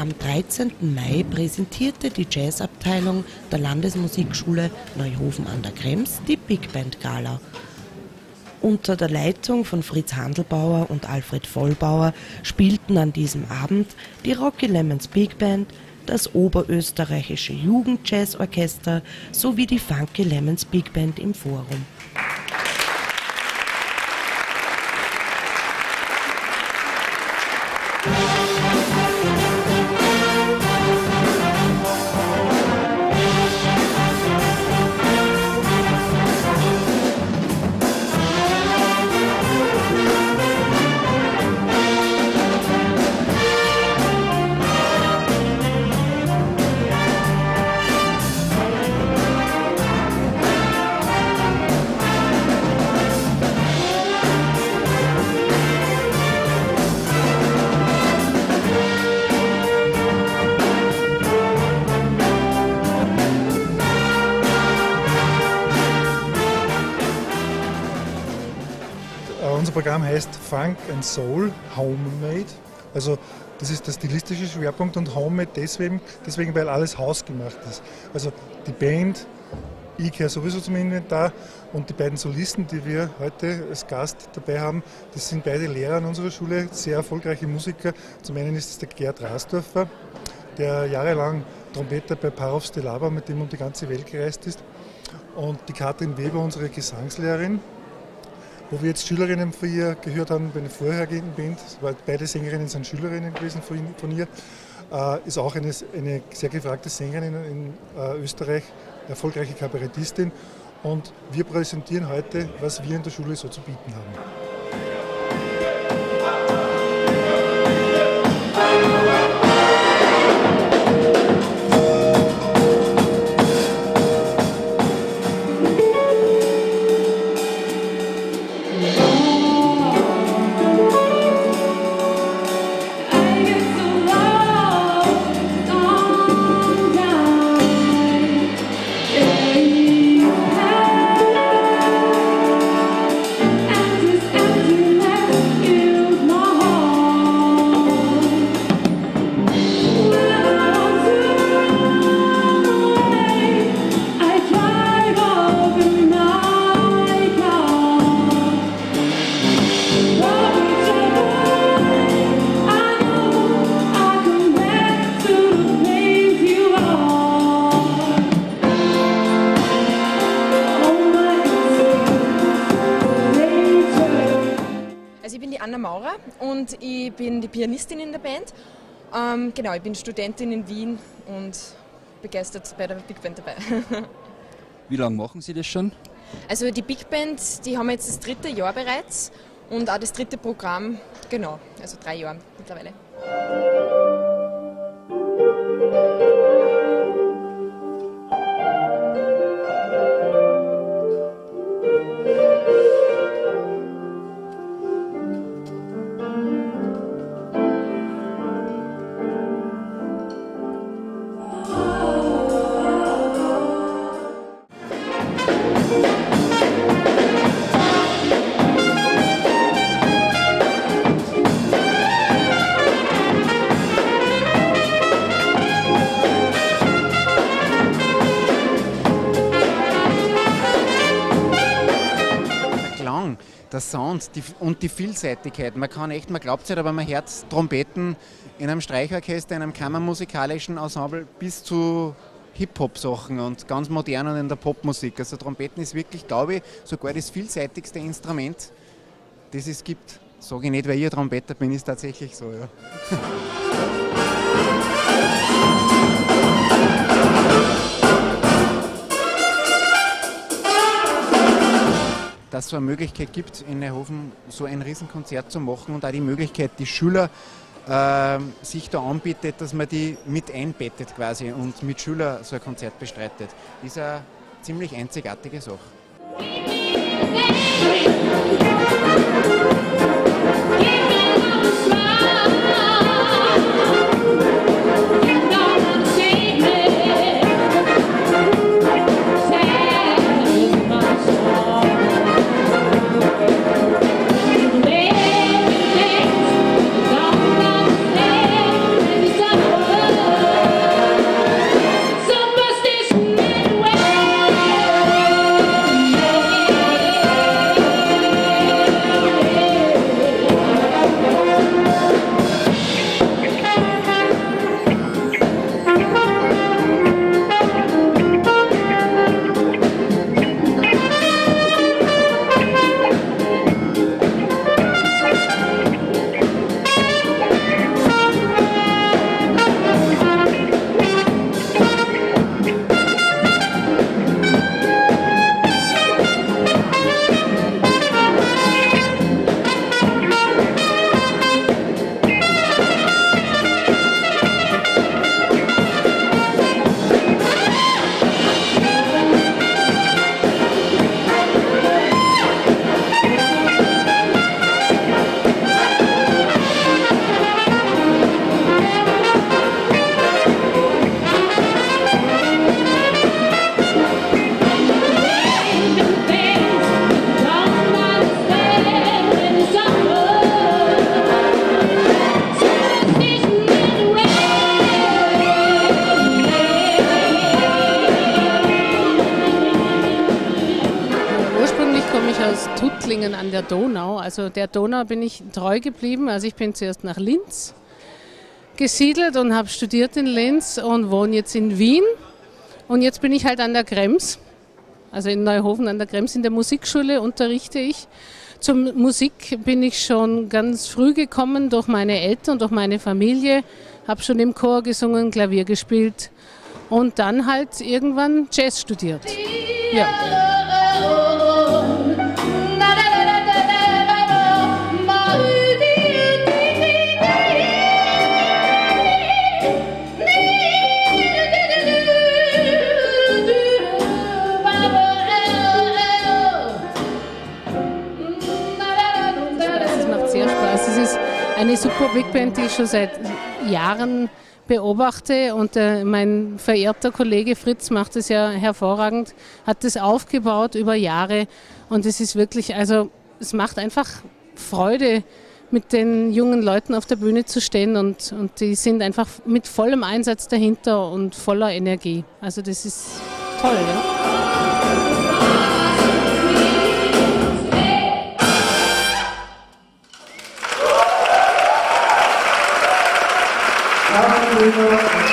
Am 13. Mai präsentierte die Jazzabteilung der Landesmusikschule Neuhofen an der Krems die Big Band Gala. Unter der Leitung von Fritz Handelbauer und Alfred Vollbauer spielten an diesem Abend die Rocky Lemons Big Band, das oberösterreichische Jugendjazzorchester sowie die Funky Lemons Big Band im Forum. Programm heißt Funk and Soul Homemade. Also das ist der stilistische Schwerpunkt und Homemade deswegen, deswegen, weil alles hausgemacht ist. Also die Band, ich gehöre sowieso zum Inventar und die beiden Solisten, die wir heute als Gast dabei haben, das sind beide Lehrer an unserer Schule, sehr erfolgreiche Musiker. Zum einen ist es der Gerd Rasdorfer, der jahrelang Trompeter bei Parov Stelaba mit dem um die ganze Welt gereist ist. Und die Katrin Weber, unsere Gesangslehrerin, wo wir jetzt Schülerinnen von ihr gehört haben bei der vorhergehenden Band, weil beide Sängerinnen sind Schülerinnen gewesen von ihr, äh, ist auch eine, eine sehr gefragte Sängerin in äh, Österreich, erfolgreiche Kabarettistin. Und wir präsentieren heute, was wir in der Schule so zu bieten haben. Und ich bin die Pianistin in der Band. Ähm, genau, ich bin Studentin in Wien und begeistert bei der Big Band dabei. Wie lange machen Sie das schon? Also die Big Band, die haben jetzt das dritte Jahr bereits und auch das dritte Programm, genau, also drei Jahre mittlerweile. Der Sound die, und die Vielseitigkeit. Man kann echt, man glaubt es nicht, aber man hört Trompeten in einem Streichorchester, in einem kammermusikalischen Ensemble bis zu Hip-Hop-Sachen und ganz modern und in der Popmusik. Also Trompeten ist wirklich, glaube ich, sogar das vielseitigste Instrument, das es gibt. Sage ich nicht, weil ich Trompeter bin, ist tatsächlich so, ja. dass es eine Möglichkeit gibt, in Neuhofen so ein Riesenkonzert zu machen und auch die Möglichkeit, die Schüler äh, sich da anbietet, dass man die mit einbettet quasi und mit Schülern so ein Konzert bestreitet. Ist eine ziemlich einzigartige Sache. Der Donau. Also der Donau bin ich treu geblieben. Also ich bin zuerst nach Linz gesiedelt und habe studiert in Linz und wohne jetzt in Wien. Und jetzt bin ich halt an der Krems, also in Neuhofen an der Krems in der Musikschule unterrichte ich. Zum Musik bin ich schon ganz früh gekommen durch meine Eltern, durch meine Familie, habe schon im Chor gesungen, Klavier gespielt und dann halt irgendwann Jazz studiert. Ja. Sehr Spaß. Es ist eine super Big Band, die ich schon seit Jahren beobachte und äh, mein verehrter Kollege Fritz macht es ja hervorragend, hat das aufgebaut über Jahre und es ist wirklich, also es macht einfach Freude, mit den jungen Leuten auf der Bühne zu stehen und, und die sind einfach mit vollem Einsatz dahinter und voller Energie. Also das ist toll. Ja? Ja, ich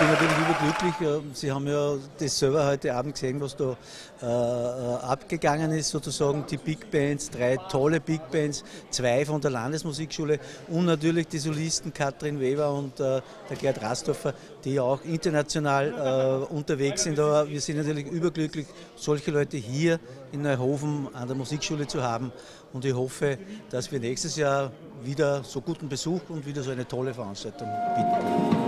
bin natürlich überglücklich. Ja, Sie haben ja das selber heute Abend gesehen, was da äh, äh, abgegangen ist, sozusagen. Die Big Bands, drei tolle Big Bands, zwei von der Landesmusikschule und natürlich die Solisten Katrin Weber und äh, der Gerd Rasthofer, die auch international äh, unterwegs sind. Aber wir sind natürlich überglücklich, solche Leute hier in Neuhofen an der Musikschule zu haben. Und ich hoffe, dass wir nächstes Jahr wieder so guten Besuch und wieder so eine tolle Veranstaltung bieten.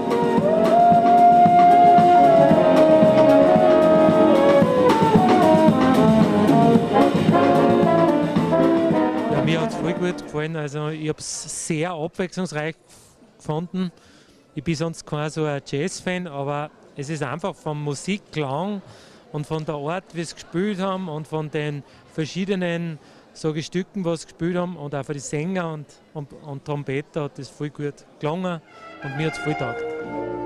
Gut gefallen. Also ich habe es sehr abwechslungsreich gefunden. Ich bin sonst kein so ein Jazz-Fan, aber es ist einfach vom Musikklang und von der Art, wie sie gespielt haben und von den verschiedenen so Stücken, was sie gespielt haben und auch für die Sänger und, und, und Trompeter hat das voll gut gelungen und mir hat es voll getaugt.